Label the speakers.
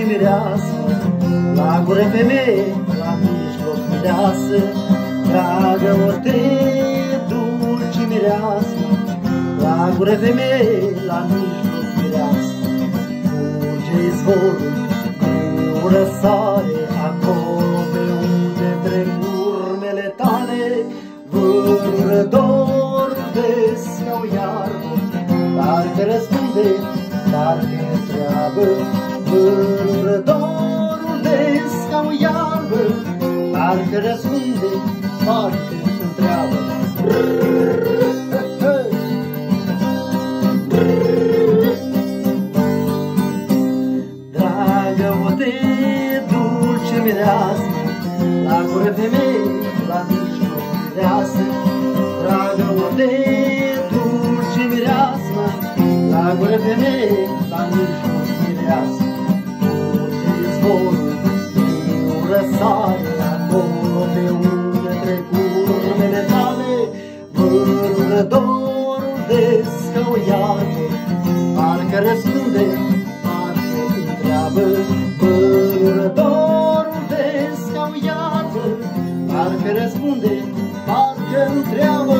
Speaker 1: fi mireasă, la gură femeie, la mijloc mireasă, dragă ori dulci mireasă, la gură femeie, la mijloc mireasă, curge izvorul de ură sare, acolo pe unde trec urmele tale, vâră dor vezi ca o iarbă, dar te răspunde, dar te întreabă, vâră dorul vezi ca o iarbă, parcă răspunde, parcă întreabă. Dragă, o te dulce mireasă, la gură femeie, la mijloc mireasă. Dragă, o te dulce mireasă, la gură femeie, la mijloc mireasă. Răsare, acolo pe unde trec urmele tale, vâră dorul des ca o iarbă, parcă răspunde, parcă întreabă, vâră dorul des ca o iarbă, parcă răspunde, parcă întreabă.